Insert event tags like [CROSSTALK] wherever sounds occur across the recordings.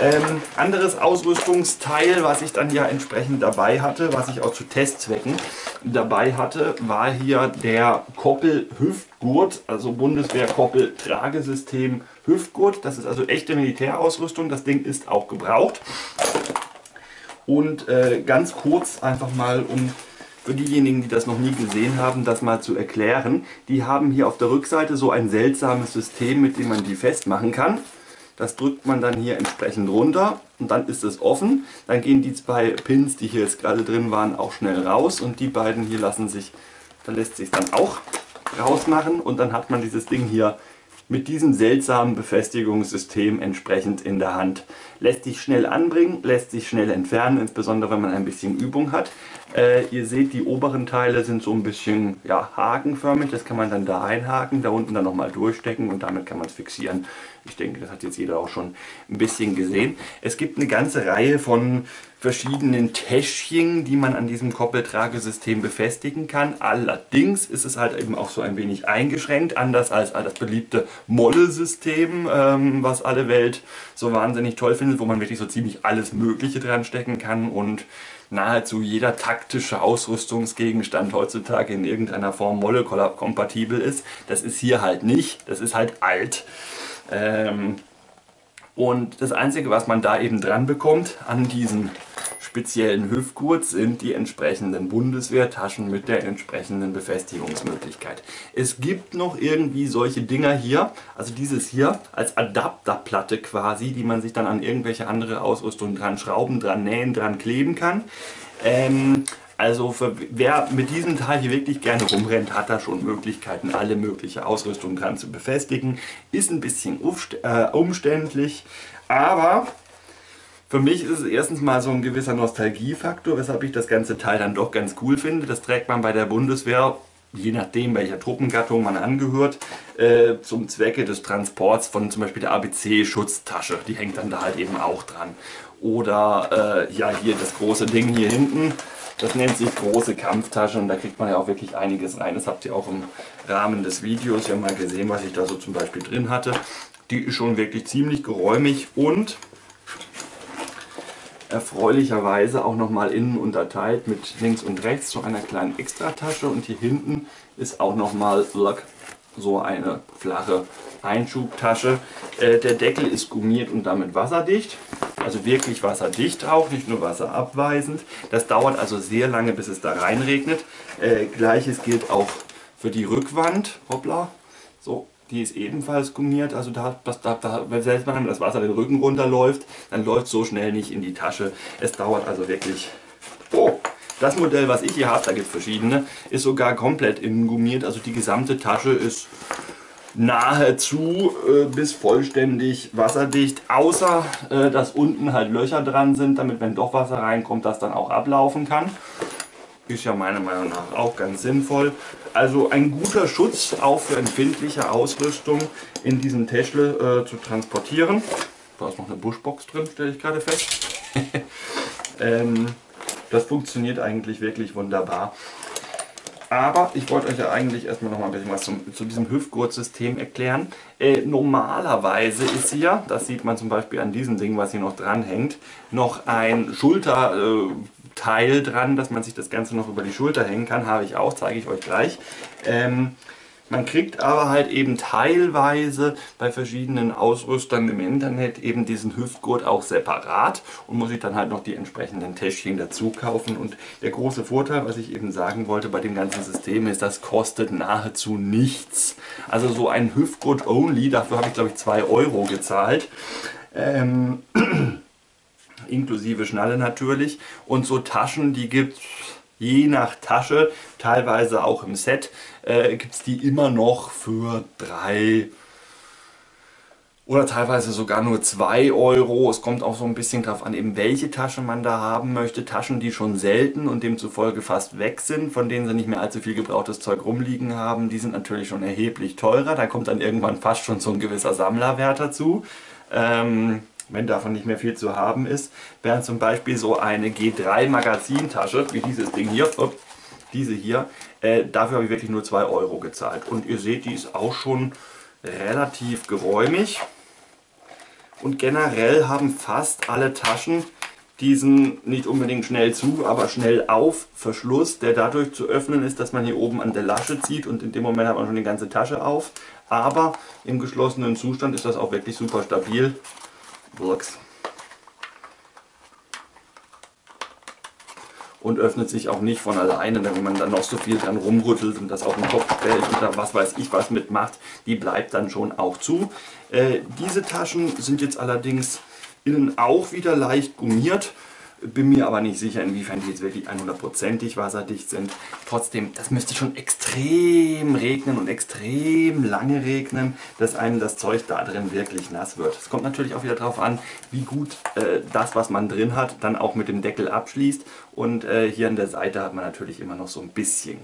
Ähm, anderes Ausrüstungsteil, was ich dann ja entsprechend dabei hatte, was ich auch zu Testzwecken dabei hatte, war hier der Koppel-Hüftgurt, also Bundeswehr-Koppel-Tragesystem Hüftgurt. Das ist also echte Militärausrüstung. Das Ding ist auch gebraucht. Und äh, ganz kurz einfach mal, um für diejenigen, die das noch nie gesehen haben, das mal zu erklären. Die haben hier auf der Rückseite so ein seltsames System, mit dem man die festmachen kann. Das drückt man dann hier entsprechend runter und dann ist es offen. Dann gehen die zwei Pins, die hier jetzt gerade drin waren, auch schnell raus und die beiden hier lassen sich, da lässt sich dann auch rausmachen und dann hat man dieses Ding hier mit diesem seltsamen Befestigungssystem entsprechend in der Hand. Lässt sich schnell anbringen, lässt sich schnell entfernen, insbesondere wenn man ein bisschen Übung hat. Äh, ihr seht, die oberen Teile sind so ein bisschen ja, hakenförmig, das kann man dann da einhaken, da unten dann nochmal durchstecken und damit kann man es fixieren. Ich denke, das hat jetzt jeder auch schon ein bisschen gesehen. Es gibt eine ganze Reihe von verschiedenen Täschchen, die man an diesem Koppeltragesystem befestigen kann. Allerdings ist es halt eben auch so ein wenig eingeschränkt, anders als das beliebte Molle-System, ähm, was alle Welt so wahnsinnig toll findet, wo man wirklich so ziemlich alles Mögliche dran stecken kann und nahezu jeder taktische Ausrüstungsgegenstand heutzutage in irgendeiner Form Molle-kompatibel ist. Das ist hier halt nicht, das ist halt alt. Ähm, und das Einzige, was man da eben dran bekommt an diesen speziellen Hüftgurt sind die entsprechenden Bundeswehrtaschen mit der entsprechenden Befestigungsmöglichkeit. Es gibt noch irgendwie solche Dinger hier, also dieses hier als Adapterplatte quasi, die man sich dann an irgendwelche andere Ausrüstung dran schrauben, dran nähen, dran kleben kann. Ähm, also für, wer mit diesem Teil hier wirklich gerne rumrennt, hat da schon Möglichkeiten, alle mögliche Ausrüstung dran zu befestigen. Ist ein bisschen äh, umständlich, aber für mich ist es erstens mal so ein gewisser Nostalgiefaktor, weshalb ich das ganze Teil dann doch ganz cool finde. Das trägt man bei der Bundeswehr je nachdem welcher Truppengattung man angehört, äh, zum Zwecke des Transports von zum Beispiel der ABC-Schutztasche. Die hängt dann da halt eben auch dran. Oder äh, ja hier das große Ding hier hinten, das nennt sich große Kampftasche und da kriegt man ja auch wirklich einiges rein. Das habt ihr auch im Rahmen des Videos ja mal gesehen, was ich da so zum Beispiel drin hatte. Die ist schon wirklich ziemlich geräumig und erfreulicherweise auch nochmal innen unterteilt mit links und rechts so einer kleinen Extratasche und hier hinten ist auch nochmal so eine flache Einschubtasche. Äh, der Deckel ist gummiert und damit wasserdicht. Also wirklich wasserdicht auch, nicht nur wasserabweisend. Das dauert also sehr lange, bis es da reinregnet. Äh, Gleiches gilt auch für die Rückwand. Hoppla. So, die ist ebenfalls gummiert. Also da, das, da, da, selbst wenn das Wasser den Rücken runterläuft, dann läuft so schnell nicht in die Tasche. Es dauert also wirklich... Oh, das Modell, was ich hier habe, da gibt es verschiedene, ist sogar komplett innen gummiert. Also die gesamte Tasche ist nahezu äh, bis vollständig wasserdicht, außer äh, dass unten halt Löcher dran sind, damit wenn doch Wasser reinkommt, das dann auch ablaufen kann. Ist ja meiner Meinung nach auch ganz sinnvoll. Also ein guter Schutz auch für empfindliche Ausrüstung in diesem Täschle äh, zu transportieren. Da ist noch eine Buschbox drin, stelle ich gerade fest. [LAUGHS] ähm, das funktioniert eigentlich wirklich wunderbar. Aber ich wollte euch ja eigentlich erstmal noch mal ein bisschen was zum, zu diesem Hüftgurtsystem erklären. Äh, normalerweise ist hier, das sieht man zum Beispiel an diesem Ding, was hier noch dran hängt, noch ein Schulterteil äh, dran, dass man sich das Ganze noch über die Schulter hängen kann. Habe ich auch, zeige ich euch gleich. Ähm, man kriegt aber halt eben teilweise bei verschiedenen Ausrüstern im Internet eben diesen Hüftgurt auch separat und muss sich dann halt noch die entsprechenden Täschchen dazu kaufen. Und der große Vorteil, was ich eben sagen wollte bei dem ganzen System ist, das kostet nahezu nichts. Also so ein Hüftgurt only, dafür habe ich glaube ich 2 Euro gezahlt. Ähm, [CLEARS THROAT] inklusive Schnalle natürlich. Und so Taschen, die gibt es je nach Tasche, teilweise auch im Set, äh, gibt es die immer noch für 3 oder teilweise sogar nur 2 Euro. Es kommt auch so ein bisschen darauf an, eben welche Tasche man da haben möchte. Taschen, die schon selten und demzufolge fast weg sind, von denen sie nicht mehr allzu viel gebrauchtes Zeug rumliegen haben, die sind natürlich schon erheblich teurer. Da kommt dann irgendwann fast schon so ein gewisser Sammlerwert dazu. Ähm, wenn davon nicht mehr viel zu haben ist, während zum Beispiel so eine G3 Magazintasche, wie dieses Ding hier, diese hier, äh, dafür habe ich wirklich nur 2 Euro gezahlt. Und ihr seht, die ist auch schon relativ geräumig. Und generell haben fast alle Taschen diesen nicht unbedingt schnell zu, aber schnell auf Verschluss, der dadurch zu öffnen ist, dass man hier oben an der Lasche zieht und in dem Moment hat man schon die ganze Tasche auf. Aber im geschlossenen Zustand ist das auch wirklich super stabil. Works. und öffnet sich auch nicht von alleine, wenn man dann noch so viel dran rumrüttelt und das auf den Kopf stellt da was weiß ich was mitmacht, die bleibt dann schon auch zu. Äh, diese Taschen sind jetzt allerdings innen auch wieder leicht gummiert. Bin mir aber nicht sicher, inwiefern die jetzt wirklich 100%ig wasserdicht sind. Trotzdem, das müsste schon extrem regnen und extrem lange regnen, dass einem das Zeug da drin wirklich nass wird. Es kommt natürlich auch wieder darauf an, wie gut äh, das, was man drin hat, dann auch mit dem Deckel abschließt. Und äh, hier an der Seite hat man natürlich immer noch so ein bisschen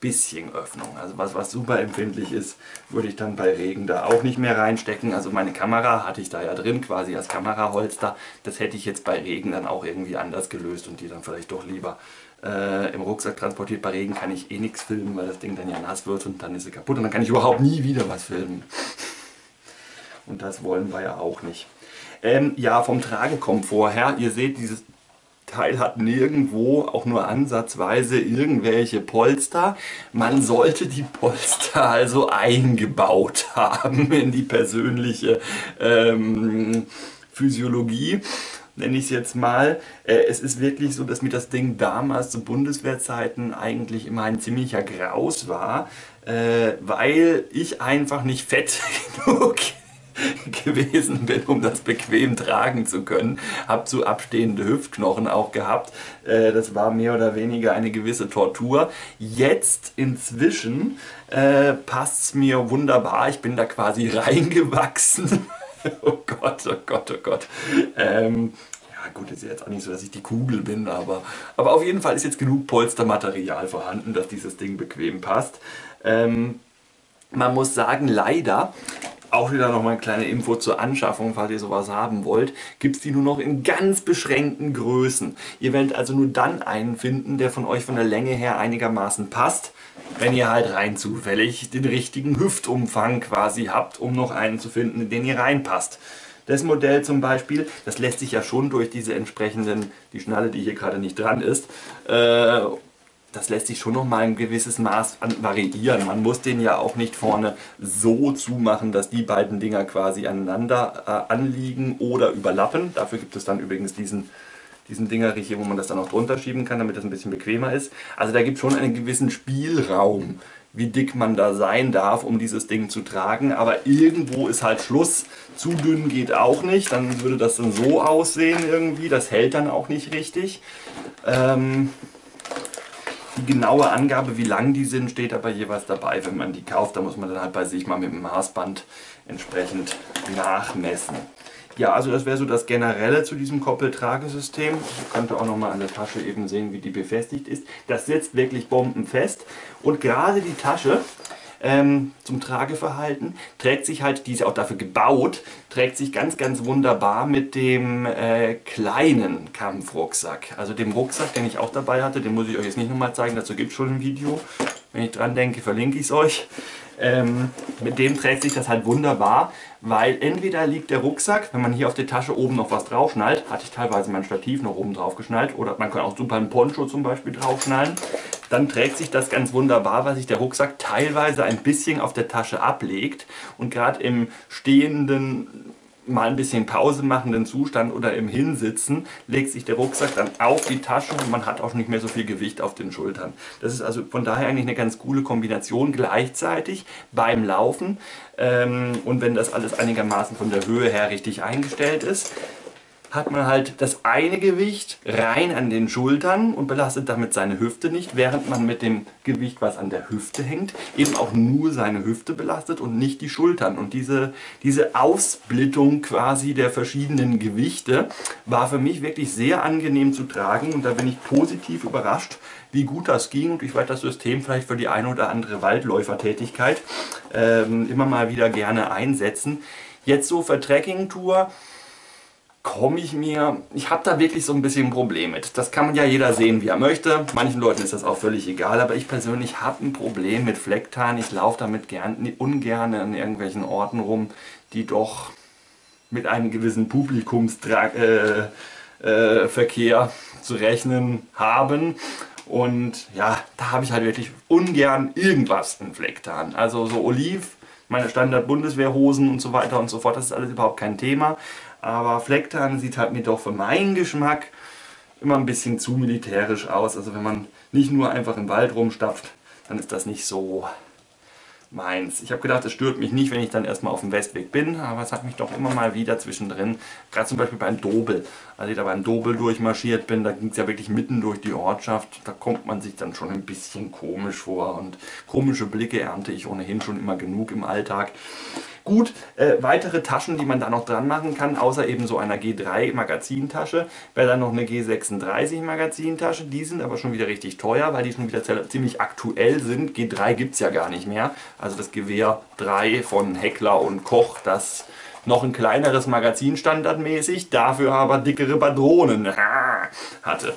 bisschen Öffnung. Also was, was super empfindlich ist, würde ich dann bei Regen da auch nicht mehr reinstecken. Also meine Kamera hatte ich da ja drin, quasi als Kameraholster. Das hätte ich jetzt bei Regen dann auch irgendwie anders gelöst und die dann vielleicht doch lieber äh, im Rucksack transportiert. Bei Regen kann ich eh nichts filmen, weil das Ding dann ja nass wird und dann ist sie kaputt und dann kann ich überhaupt nie wieder was filmen. Und das wollen wir ja auch nicht. Ähm, ja, vom Tragekomfort her, ihr seht, dieses Teil hat nirgendwo auch nur ansatzweise irgendwelche Polster. Man sollte die Polster also eingebaut [LAUGHS] haben in die persönliche ähm, Physiologie nenne ich es jetzt mal. Äh, es ist wirklich so, dass mir das Ding damals zu Bundeswehrzeiten eigentlich immer ein ziemlicher Graus war, äh, weil ich einfach nicht fett [LAUGHS] genug [LAUGHS] gewesen bin, um das bequem tragen zu können. Hab so abstehende Hüftknochen auch gehabt. Äh, das war mehr oder weniger eine gewisse Tortur. Jetzt inzwischen äh, passt es mir wunderbar. Ich bin da quasi [LAUGHS] reingewachsen. [LAUGHS] oh Gott, oh Gott, oh Gott. Ähm, ja gut, ist jetzt auch nicht so, dass ich die Kugel bin, aber, aber auf jeden Fall ist jetzt genug Polstermaterial vorhanden, dass dieses Ding bequem passt. Ähm, man muss sagen, leider auch wieder noch mal eine kleine Info zur Anschaffung, falls ihr sowas haben wollt, gibt es die nur noch in ganz beschränkten Größen. Ihr werdet also nur dann einen finden, der von euch von der Länge her einigermaßen passt, wenn ihr halt rein zufällig den richtigen Hüftumfang quasi habt, um noch einen zu finden, in den ihr reinpasst. Das Modell zum Beispiel, das lässt sich ja schon durch diese entsprechenden, die Schnalle, die hier gerade nicht dran ist, äh, das lässt sich schon noch mal ein gewisses Maß variieren. Man muss den ja auch nicht vorne so zumachen, dass die beiden Dinger quasi aneinander äh, anliegen oder überlappen. Dafür gibt es dann übrigens diesen, diesen Dingerich hier, wo man das dann auch drunter schieben kann, damit das ein bisschen bequemer ist. Also da gibt es schon einen gewissen Spielraum, wie dick man da sein darf, um dieses Ding zu tragen. Aber irgendwo ist halt Schluss. Zu dünn geht auch nicht. Dann würde das dann so aussehen irgendwie. Das hält dann auch nicht richtig. Ähm, die genaue Angabe, wie lang die sind, steht aber jeweils dabei. Wenn man die kauft, dann muss man dann halt bei sich mal mit dem Maßband entsprechend nachmessen. Ja, also das wäre so das Generelle zu diesem Koppeltragesystem. Ich könnte auch nochmal an der Tasche eben sehen, wie die befestigt ist. Das sitzt wirklich bombenfest und gerade die Tasche ähm, zum Trageverhalten, trägt sich halt, die ist auch dafür gebaut, trägt sich ganz, ganz wunderbar mit dem äh, kleinen Kampfrucksack. Also dem Rucksack, den ich auch dabei hatte, den muss ich euch jetzt nicht nochmal zeigen, dazu gibt es schon ein Video. Wenn ich dran denke, verlinke ich es euch. Ähm, mit dem trägt sich das halt wunderbar, weil entweder liegt der Rucksack, wenn man hier auf die Tasche oben noch was draufschnallt, hatte ich teilweise mein Stativ noch oben drauf geschnallt, oder man kann auch super einen Poncho zum Beispiel draufschnallen, dann trägt sich das ganz wunderbar, weil sich der Rucksack teilweise ein bisschen auf der Tasche ablegt und gerade im stehenden mal ein bisschen Pause machenden Zustand oder im Hinsitzen legt sich der Rucksack dann auf die Tasche und man hat auch nicht mehr so viel Gewicht auf den Schultern. Das ist also von daher eigentlich eine ganz coole Kombination gleichzeitig beim Laufen ähm, und wenn das alles einigermaßen von der Höhe her richtig eingestellt ist, hat man halt das eine Gewicht rein an den Schultern und belastet damit seine Hüfte nicht, während man mit dem Gewicht, was an der Hüfte hängt, eben auch nur seine Hüfte belastet und nicht die Schultern. Und diese, diese Aufsplittung quasi der verschiedenen Gewichte war für mich wirklich sehr angenehm zu tragen und da bin ich positiv überrascht, wie gut das ging und ich werde das System vielleicht für die eine oder andere Waldläufertätigkeit ähm, immer mal wieder gerne einsetzen. Jetzt so für Trekking-Tour komme ich mir, ich habe da wirklich so ein bisschen ein Problem mit. Das kann man ja jeder sehen, wie er möchte. Manchen Leuten ist das auch völlig egal, aber ich persönlich habe ein Problem mit Flecktarn. Ich laufe damit gern, ungern an irgendwelchen Orten rum, die doch mit einem gewissen Publikumsverkehr äh, äh, zu rechnen haben. Und ja, da habe ich halt wirklich ungern irgendwas in Flecktarn. Also so Oliv, meine Standard-Bundeswehrhosen und so weiter und so fort, das ist alles überhaupt kein Thema. Aber Flecktarn sieht halt mir doch für meinen Geschmack immer ein bisschen zu militärisch aus. Also wenn man nicht nur einfach im Wald rumstapft, dann ist das nicht so meins. Ich habe gedacht, es stört mich nicht, wenn ich dann erstmal auf dem Westweg bin, aber es hat mich doch immer mal wieder zwischendrin, gerade zum Beispiel beim Dobel, als ich da beim Dobel durchmarschiert bin, da ging es ja wirklich mitten durch die Ortschaft, da kommt man sich dann schon ein bisschen komisch vor und komische Blicke ernte ich ohnehin schon immer genug im Alltag. Gut, äh, weitere Taschen, die man da noch dran machen kann, außer eben so einer G3 Magazintasche, wäre dann noch eine G36 Magazintasche. Die sind aber schon wieder richtig teuer, weil die schon wieder ziemlich aktuell sind. G3 gibt es ja gar nicht mehr. Also das Gewehr 3 von Heckler und Koch, das noch ein kleineres Magazin standardmäßig, dafür aber dickere Patronen hatte.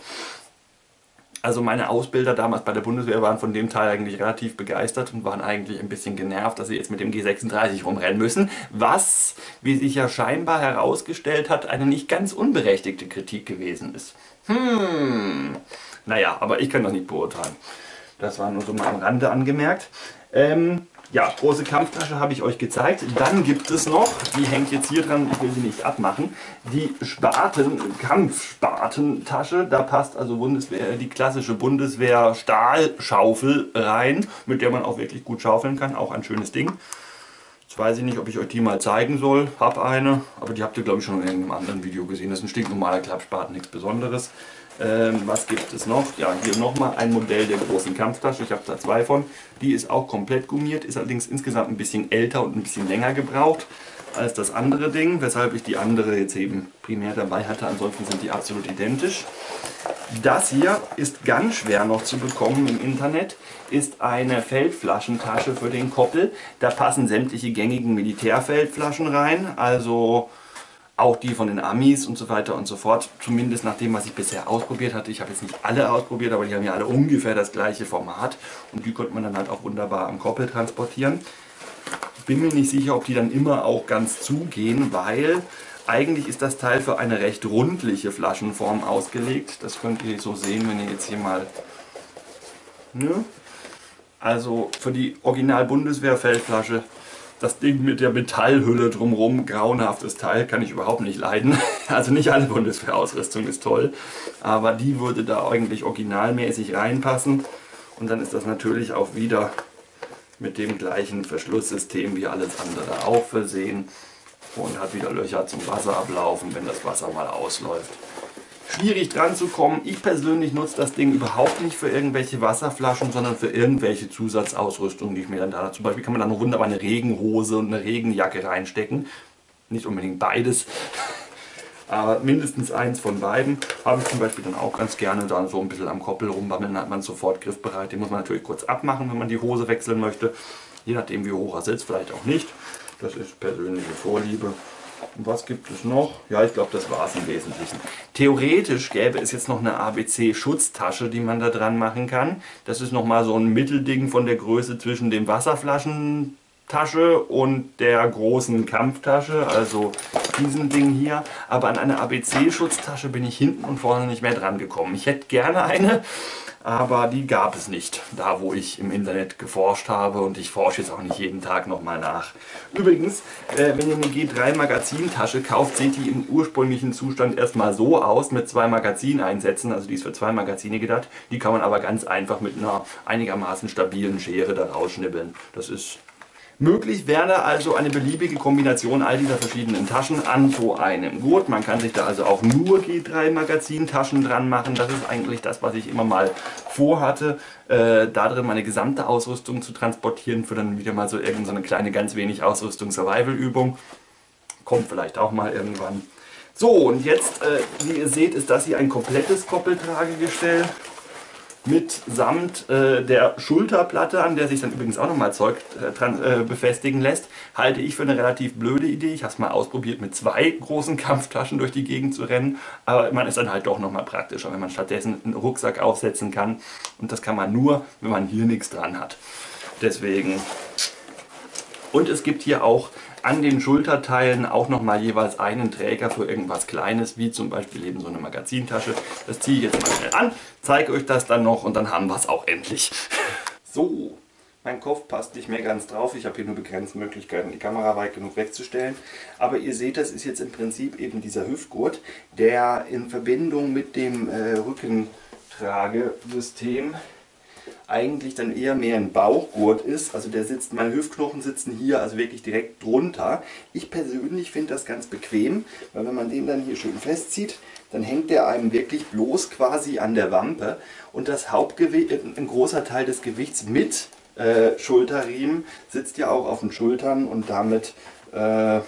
Also meine Ausbilder damals bei der Bundeswehr waren von dem Teil eigentlich relativ begeistert und waren eigentlich ein bisschen genervt, dass sie jetzt mit dem G36 rumrennen müssen, was, wie sich ja scheinbar herausgestellt hat, eine nicht ganz unberechtigte Kritik gewesen ist. Hm, naja, aber ich kann das nicht beurteilen. Das war nur so mal am Rande angemerkt. Ähm, ja, große Kampftasche habe ich euch gezeigt. Dann gibt es noch, die hängt jetzt hier dran, ich will sie nicht abmachen, die Spaten, Kampfspatentasche. Da passt also Bundeswehr, die klassische Bundeswehr Stahlschaufel rein, mit der man auch wirklich gut schaufeln kann. Auch ein schönes Ding. Jetzt weiß ich nicht, ob ich euch die mal zeigen soll. Hab eine, aber die habt ihr glaube ich schon in irgendeinem anderen Video gesehen. Das ist ein stinknormaler Klappspaten, nichts Besonderes. Ähm, was gibt es noch? Ja, hier nochmal ein Modell der großen Kampftasche. Ich habe da zwei von. Die ist auch komplett gummiert, ist allerdings insgesamt ein bisschen älter und ein bisschen länger gebraucht als das andere Ding, weshalb ich die andere jetzt eben primär dabei hatte. Ansonsten sind die absolut identisch. Das hier ist ganz schwer noch zu bekommen im Internet, ist eine Feldflaschentasche für den Koppel. Da passen sämtliche gängigen Militärfeldflaschen rein, also auch die von den Amis und so weiter und so fort. Zumindest nach dem, was ich bisher ausprobiert hatte. Ich habe jetzt nicht alle ausprobiert, aber die haben ja alle ungefähr das gleiche Format. Und die konnte man dann halt auch wunderbar am Koppel transportieren. Bin mir nicht sicher, ob die dann immer auch ganz zugehen, weil eigentlich ist das Teil für eine recht rundliche Flaschenform ausgelegt. Das könnt ihr so sehen, wenn ihr jetzt hier mal... Ne? Also für die Original-Bundeswehr-Feldflasche das Ding mit der Metallhülle drumherum, grauenhaftes Teil, kann ich überhaupt nicht leiden. [LAUGHS] Also nicht alle Bundeswehrausrüstung ist toll, aber die würde da eigentlich originalmäßig reinpassen. Und dann ist das natürlich auch wieder mit dem gleichen Verschlusssystem wie alles andere auch versehen und hat wieder Löcher zum Wasser ablaufen, wenn das Wasser mal ausläuft schwierig dran zu kommen. Ich persönlich nutze das Ding überhaupt nicht für irgendwelche Wasserflaschen, sondern für irgendwelche Zusatzausrüstung, die ich mir dann da... Zum Beispiel kann man da eine Regenhose und eine Regenjacke reinstecken. Nicht unbedingt beides, [LAUGHS] aber mindestens eins von beiden habe ich zum Beispiel dann auch ganz gerne dann so ein bisschen am Koppel rumbammeln, dann hat man sofort griffbereit. Den muss man natürlich kurz abmachen, wenn man die Hose wechseln möchte. Je nachdem wie hoch er sitzt, vielleicht auch nicht. Das ist persönliche Vorliebe. Und was gibt es noch? Ja, ich glaube, das war es im Wesentlichen. Theoretisch gäbe es jetzt noch eine ABC-Schutztasche, die man da dran machen kann. Das ist nochmal so ein Mittelding von der Größe zwischen dem Wasserflaschentasche und der großen Kampftasche, also diesem Ding hier. Aber an eine ABC-Schutztasche bin ich hinten und vorne nicht mehr dran gekommen. Ich hätte gerne eine, aber die gab es nicht, da wo ich im Internet geforscht habe und ich forsche jetzt auch nicht jeden Tag nochmal nach. Übrigens, äh, wenn ihr eine G3 Magazintasche kauft, sieht die im ursprünglichen Zustand erstmal so aus, mit zwei Magazineinsätzen, also die ist für zwei Magazine gedacht, die kann man aber ganz einfach mit einer einigermaßen stabilen Schere da rausschnibbeln. Das ist Möglich wäre also eine beliebige Kombination all dieser verschiedenen Taschen an so einem Gurt. Man kann sich da also auch nur G3 Magazintaschen dran machen. Das ist eigentlich das, was ich immer mal vorhatte, äh, da drin meine gesamte Ausrüstung zu transportieren für dann wieder mal so irgendeine kleine, ganz wenig Ausrüstung-Survival-Übung. Kommt vielleicht auch mal irgendwann. So, und jetzt, äh, wie ihr seht, ist das hier ein komplettes Koppeltragegestell mitsamt äh, der Schulterplatte, an der sich dann übrigens auch nochmal Zeug äh, äh, befestigen lässt, halte ich für eine relativ blöde Idee. Ich habe es mal ausprobiert, mit zwei großen [LAUGHS] Kampftaschen durch die Gegend zu rennen, aber man ist dann halt doch nochmal praktischer, wenn man stattdessen einen Rucksack aufsetzen kann. Und das kann man nur, wenn man hier nichts dran hat. Deswegen Und es gibt hier auch an den Schulterteilen auch nochmal jeweils einen Träger für irgendwas Kleines, wie zum Beispiel eben so eine Magazintasche. Das ziehe ich jetzt mal schnell an, zeige euch das dann noch und dann haben wir es auch endlich. [LAUGHS] So, mein Kopf passt nicht mehr ganz drauf. Ich habe hier nur begrenzte Möglichkeiten, die Kamera weit genug wegzustellen. Aber ihr seht, das ist jetzt im Prinzip eben dieser Hüftgurt, der in Verbindung mit dem äh, Rückentragesystem eigentlich dann eher mehr ein Bauchgurt ist. Also der sitzt, meine Hüftknochen sitzen hier also wirklich direkt drunter. Ich persönlich finde das ganz bequem, weil wenn man den dann hier schön festzieht, dann hängt der einem wirklich bloß quasi an der Wampe und das Hauptgewicht, ein großer Teil des Gewichts mit äh, Schulterriemen sitzt ja auch auf den Schultern und damit äh,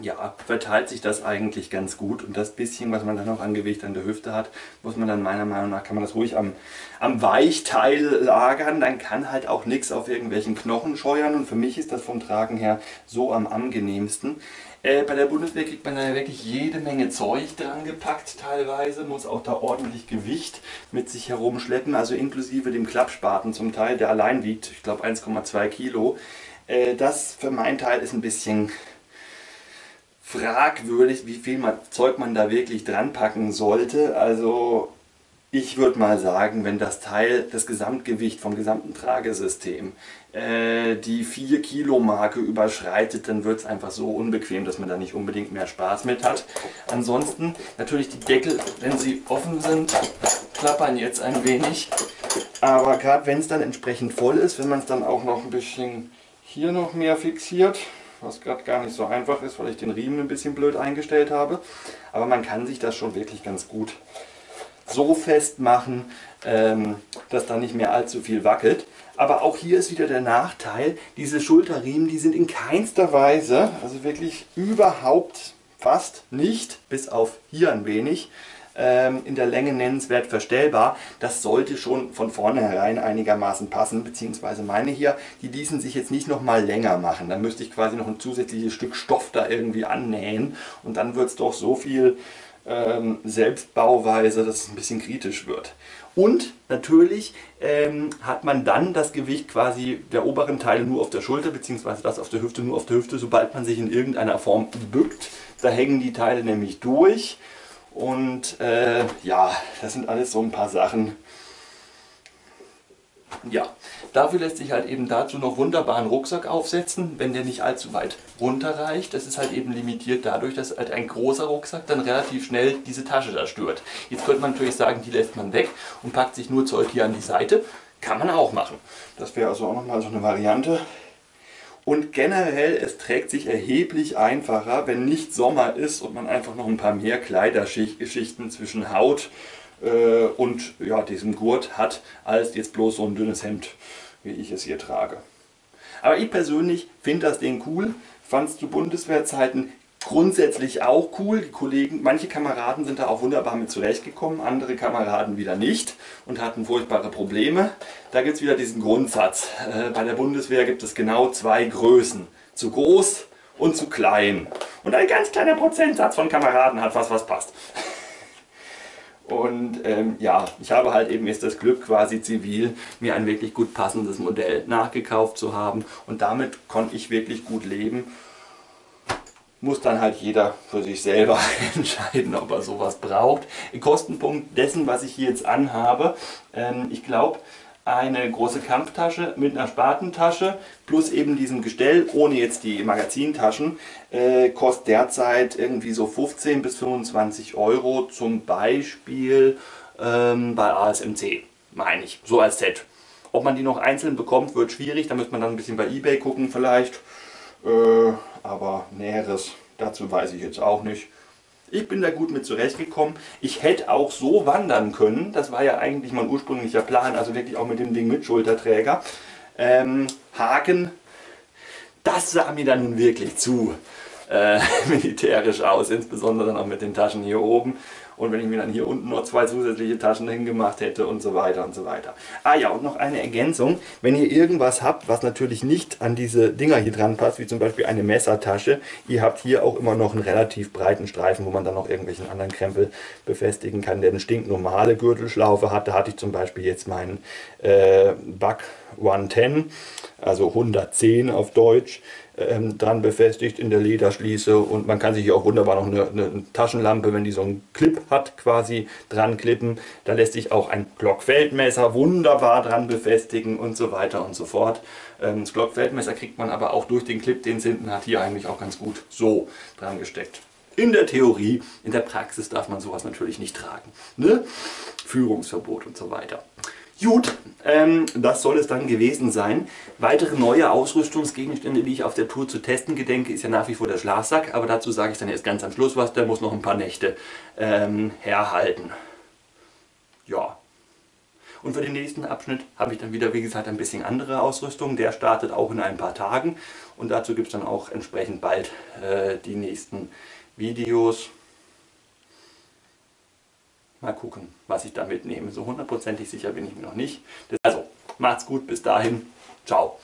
ja, verteilt sich das eigentlich ganz gut. Und das bisschen, was man dann noch an Gewicht an der Hüfte hat, muss man dann meiner Meinung nach, kann man das ruhig am, am Weichteil lagern, dann kann halt auch nichts auf irgendwelchen Knochen scheuern. Und für mich ist das vom Tragen her so am angenehmsten. Äh, bei der Bundeswehr kriegt man da wirklich jede Menge Zeug dran gepackt teilweise, muss auch da ordentlich Gewicht mit sich herumschleppen, also inklusive dem Klappspaten zum Teil, der allein wiegt, ich glaube 1,2 Kilo. Äh, das für meinen Teil ist ein bisschen fragwürdig, wie viel Zeug man da wirklich dran packen sollte. Also ich würde mal sagen, wenn das Teil, das Gesamtgewicht vom gesamten Tragesystem äh, die 4 Kilo Marke überschreitet, dann wird es einfach so unbequem, dass man da nicht unbedingt mehr Spaß mit hat. Ansonsten natürlich die Deckel, wenn sie offen sind, klappern jetzt ein wenig. Aber gerade wenn es dann entsprechend voll ist, wenn man es dann auch noch ein bisschen hier noch mehr fixiert, was gerade gar nicht so einfach ist, weil ich den Riemen ein bisschen blöd eingestellt habe. Aber man kann sich das schon wirklich ganz gut so festmachen, ähm, dass da nicht mehr allzu viel wackelt. Aber auch hier ist wieder der Nachteil, diese Schulterriemen, die sind in keinster Weise, also wirklich überhaupt fast nicht, bis auf hier ein wenig, ähm, in der Länge nennenswert verstellbar. Das sollte schon von vornherein einigermaßen passen, beziehungsweise meine hier, die ließen sich jetzt nicht nochmal länger machen. Dann müsste ich quasi noch ein zusätzliches Stück Stoff da irgendwie annähen und dann wird es doch so viel ähm, Selbstbauweise, dass es ein bisschen kritisch wird. Und natürlich ähm, hat man dann das Gewicht quasi der oberen Teile nur auf der Schulter, beziehungsweise das auf der Hüfte nur auf der Hüfte, sobald man sich in irgendeiner Form bückt. Da hängen die Teile nämlich durch und äh, ja, das sind alles so ein paar Sachen. Ja, dafür lässt sich halt eben dazu noch wunderbar einen Rucksack aufsetzen, wenn der nicht allzu weit runterreicht. Das ist halt eben limitiert dadurch, dass halt ein großer Rucksack dann relativ schnell diese Tasche da stört. Jetzt könnte man natürlich sagen, die lässt man weg und packt sich nur Zeug hier an die Seite. Kann man auch machen. Das wäre also auch nochmal so eine Variante. Und generell, es trägt sich erheblich einfacher, wenn nicht Sommer ist und man einfach noch ein paar mehr Kleiderschichten zwischen Haut äh, und ja, diesem Gurt hat, als jetzt bloß so ein dünnes Hemd, wie ich es hier trage. Aber ich persönlich finde das Ding cool, fand es zu Bundeswehrzeiten grundsätzlich auch cool. Die Kollegen, manche Kameraden sind da auch wunderbar mit zurechtgekommen, andere Kameraden wieder nicht und hatten furchtbare Probleme. Da gibt es wieder diesen Grundsatz. Äh, bei der Bundeswehr gibt es genau zwei Größen. Zu groß und zu klein. Und ein ganz kleiner Prozentsatz von Kameraden hat was, was passt. [LAUGHS] Und ähm, ja, ich habe halt eben jetzt das Glück, quasi zivil mir ein wirklich gut passendes Modell nachgekauft zu haben. Und damit konnte ich wirklich gut leben muss dann halt jeder für sich selber [LAUGHS] entscheiden, ob er sowas braucht. Kostenpunkt dessen, was ich hier jetzt anhabe, ähm, ich glaube, eine große Kampftasche mit einer Spatentasche plus eben diesem Gestell, ohne jetzt die Magazintaschen, äh, kostet derzeit irgendwie so 15 bis 25 Euro, zum Beispiel ähm, bei ASMC, meine ich, so als Set. Ob man die noch einzeln bekommt, wird schwierig, da müsste man dann ein bisschen bei Ebay gucken vielleicht. Äh, aber Näheres dazu weiß ich jetzt auch nicht. Ich bin da gut mit zurechtgekommen. Ich hätte auch so wandern können. Das war ja eigentlich mein ursprünglicher Plan. Also wirklich auch mit dem Ding mit Schulterträger. Ähm, Haken, das sah mir dann nun wirklich zu äh, [LAUGHS] militärisch aus. Insbesondere dann auch mit den Taschen hier oben. Und wenn ich mir dann hier unten noch zwei zusätzliche Taschen hingemacht hätte und so weiter und so weiter. Ah ja, und noch eine Ergänzung. Wenn ihr irgendwas habt, was natürlich nicht an diese Dinger hier dran passt, wie zum Beispiel eine Messertasche, ihr habt hier auch immer noch einen relativ breiten Streifen, wo man dann noch irgendwelchen anderen Krempel befestigen kann, der eine stinknormale Gürtelschlaufe hat. Da hatte ich zum Beispiel jetzt meinen äh, Bug 110, also 110 auf Deutsch ähm, dran befestigt in der Lederschließe und man kann sich hier auch wunderbar noch eine, eine, Taschenlampe, wenn die so einen Clip hat, quasi dran klippen. Da lässt sich auch ein Glockfeldmesser wunderbar dran befestigen und so weiter und so fort. Ähm, das Glockfeldmesser kriegt man aber auch durch den Clip, den es hinten hat, hier eigentlich auch ganz gut so dran gesteckt. In der Theorie, in der Praxis darf man sowas natürlich nicht tragen. Ne? Führungsverbot und so weiter. Gut, ähm, das soll es dann gewesen sein. Weitere neue Ausrüstungsgegenstände, die ich auf der Tour zu testen gedenke, ist ja nach wie vor der Schlafsack, aber dazu sage ich dann erst ganz am Schluss was, der muss noch ein paar Nächte ähm, herhalten. Ja. Und für den nächsten Abschnitt habe ich dann wieder, wie gesagt, ein bisschen andere Ausrüstung. Der startet auch in ein paar Tagen und dazu gibt es dann auch entsprechend bald äh, die nächsten Videos. Mal gucken, was ich da mitnehme. So hundertprozentig sicher bin ich mir noch nicht. Also, macht's gut, bis dahin. Ciao.